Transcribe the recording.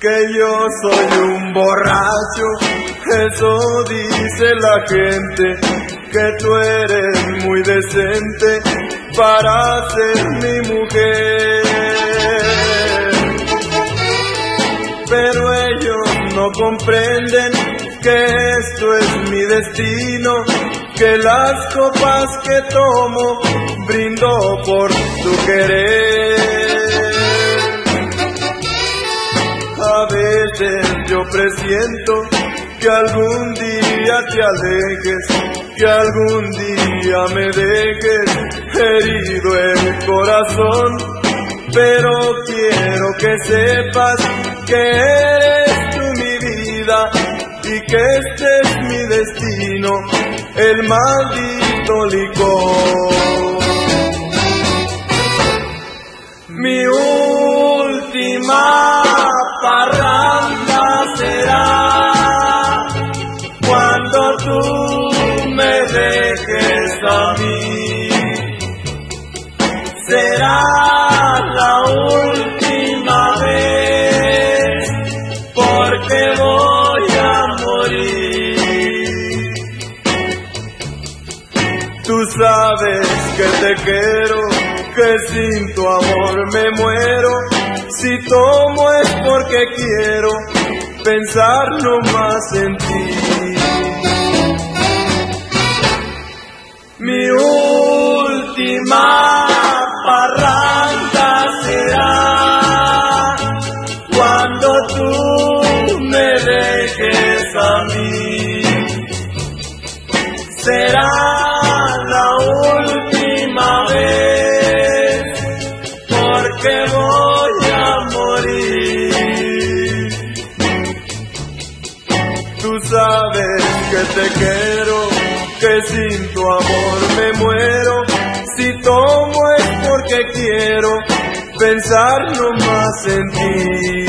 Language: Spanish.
que yo soy un borracho, eso dice la gente, que tú eres muy decente para ser mi mujer. Pero ellos no comprenden que esto es mi destino, que las copas que tomo brindo por tu querer. Presiento que algún día te alejes, que algún día me dejes herido el corazón. Pero quiero que sepas que eres tú mi vida y que este es mi destino, el maldito licor. Mi última a mí. Será la última vez porque voy a morir. Tú sabes que te quiero, que sin tu amor me muero. Si tomo es porque quiero pensar no más en ti. Última parranda será cuando tú me dejes a mí. Será la última vez porque voy a morir. Tú sabes que te quiero, que sin tu amor me muero. Si tomo es porque quiero pensar no más en ti.